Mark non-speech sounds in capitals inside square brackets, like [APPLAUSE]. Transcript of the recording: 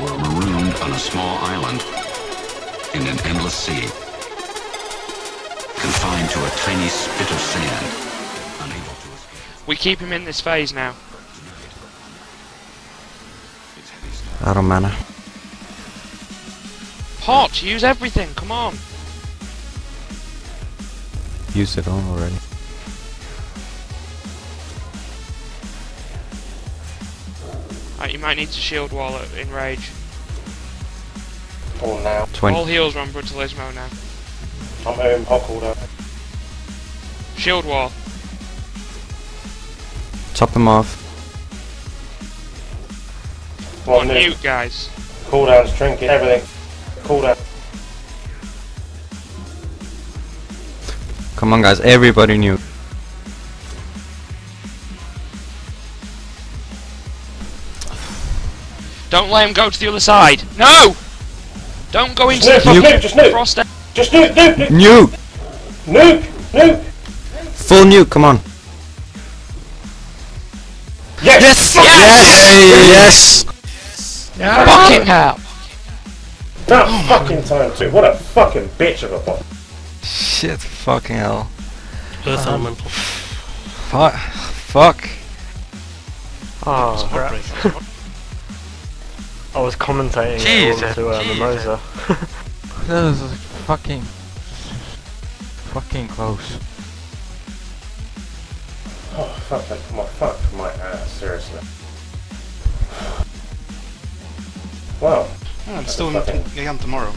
were marooned on a small island in an endless sea, confined to a tiny spit of sand, unable to escape. We keep him in this phase now. Out of mana. Pot, use everything, come on! Use it all already. Right, you might need to shield wall it in rage. All now. 20. All heals run Brutalismo now. I'm um, home, Hockle though. Shield wall. Top them off. Come on, One new. mute, guys. Cooldowns, trinket, everything. Cooldown. Come on, guys. Everybody knew. Don't let him go to the other side. No! Don't go into Just the nuke, Nuke. nuke, just nuke. frost. Just nuke, nuke, nuke. Nuke! Nuke, nuke. Full nuke, come on. Yes! Yes! Yes! Yes! Fucking hell! That fucking time too. What a fucking bitch of a bot. Shit, fucking hell. Earth um, Elemental. Fuck. Fuck. Oh, crap. I was commentating Jesus, it all to uh, Jesus. Mimosa. [LAUGHS] [LAUGHS] That was fucking, fucking close. Oh, fuck that. My, fuck my ass, seriously. Wow. I'm still Fucking- in again tomorrow.